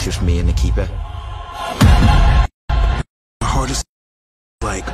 It's just me and the keeper. My heart is like